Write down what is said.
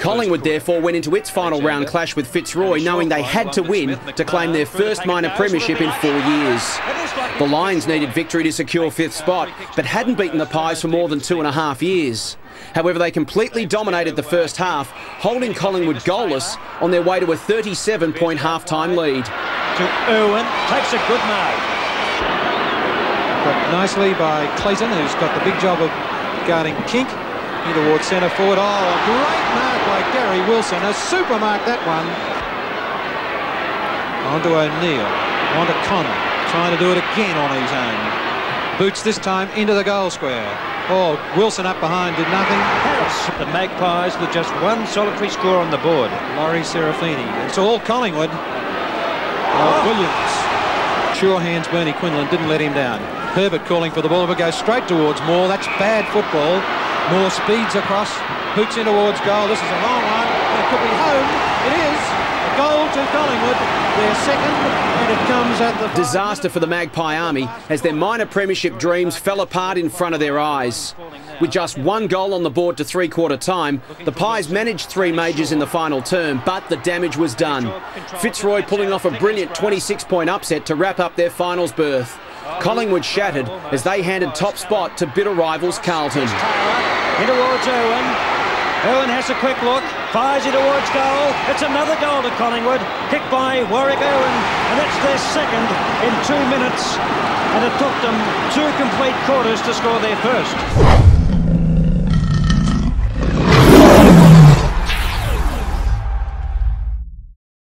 Collingwood therefore went into its final round clash with Fitzroy knowing they had to win to claim their first minor premiership in four years. The Lions needed victory to secure fifth spot but hadn't beaten the Pies for more than two and a half years. However, they completely dominated the first half, holding Collingwood goalless on their way to a 37-point half-time lead. To Irwin, takes a good mark. Got nicely by Clayton, who's got the big job of guarding Kink. Here towards centre forward. Oh, a great mark by Garry Wilson. A super mark, that one. On to O'Neill. On to Connor. Trying to do it again on his own. Boots this time into the goal square. Oh, Wilson up behind did nothing. Harris, the Magpies with just one solitary score on the board. Laurie Serafini. It's all Collingwood. Oh, oh. Williams. Sure hands Bernie Quinlan didn't let him down. Herbert calling for the ball, but goes straight towards Moore. That's bad football. Moore speeds across, hoots in towards goal. This is a long one. It could be home. It is. A goal to Collingwood. Their second, and it comes at the... Disaster for the Magpie Army as their minor premiership dreams fell apart in front of their eyes. With just one goal on the board to three-quarter time, the Pies managed three majors in the final term, but the damage was done. Fitzroy pulling off a brilliant 26-point upset to wrap up their finals berth. Collingwood shattered as they handed top spot to bitter rivals Carlton. In towards Irwin. Irwin has a quick look, fires it towards goal. It's another goal to Collingwood, kicked by Warwick Irwin, and that's their second in two minutes. And it took them two complete quarters to score their first.